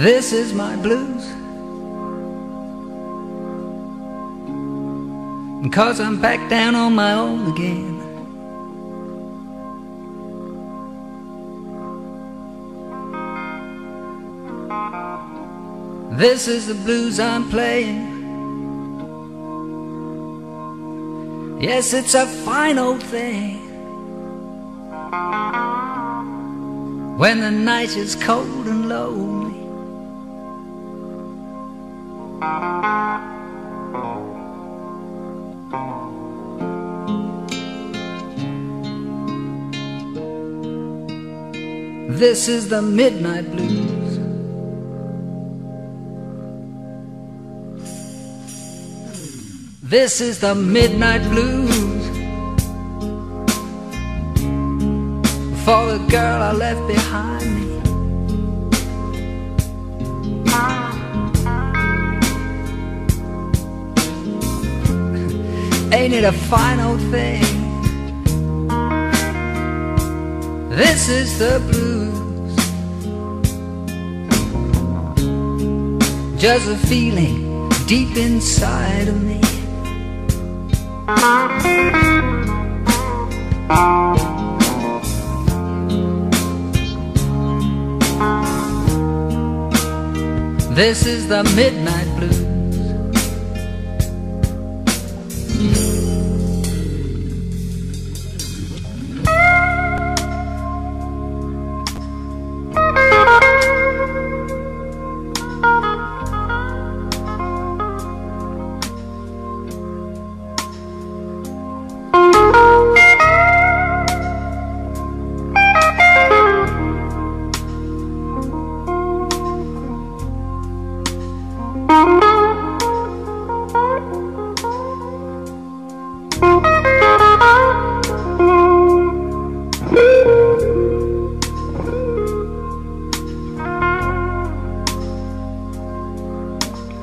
This is my blues. Cause I'm back down on my own again. This is the blues I'm playing. Yes, it's a fine old thing. When the night is cold and lonely. This is the midnight blues. This is the midnight blues. For the girl I left behind me. Ain't it a fine old thing? This is the blues. Just a feeling deep inside of me. This is the midnight blues.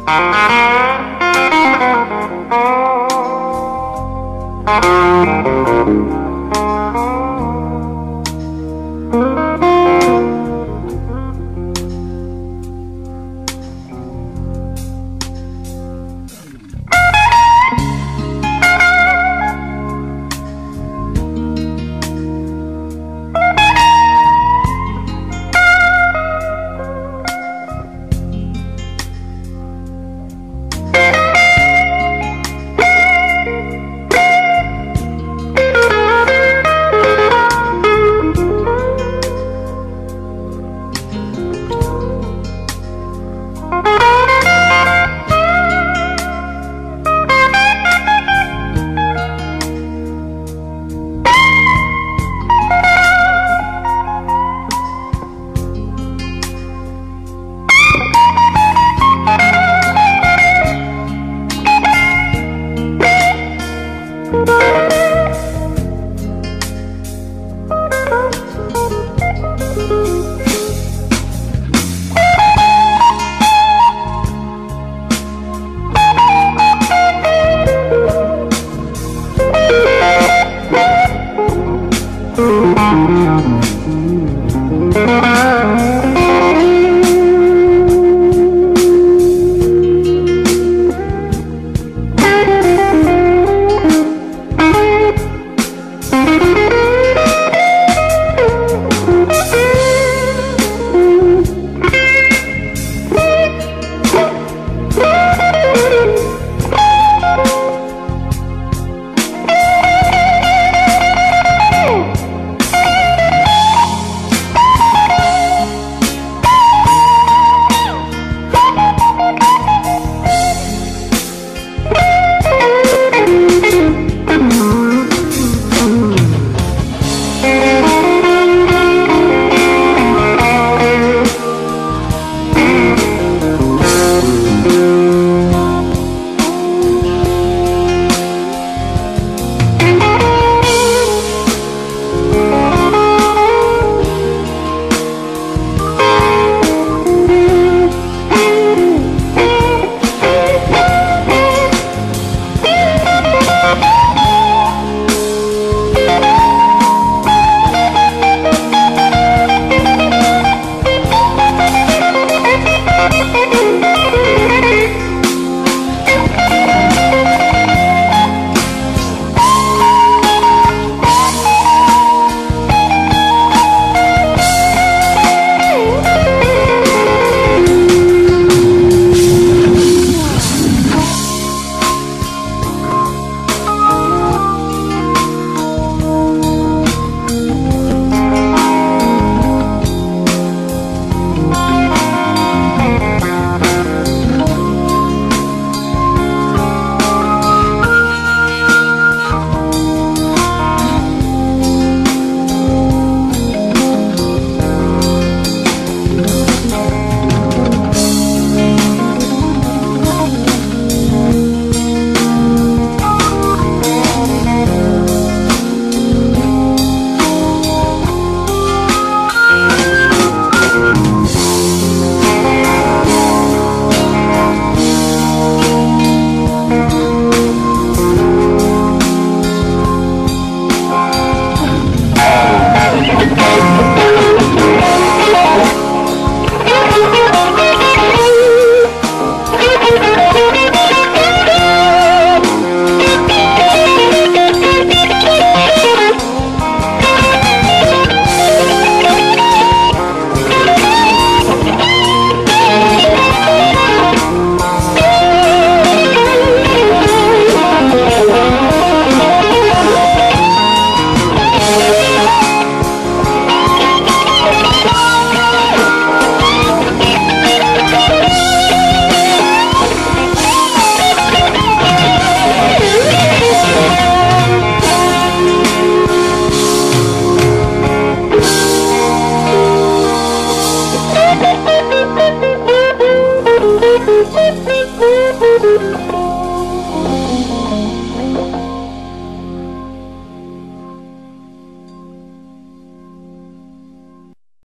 Thank you.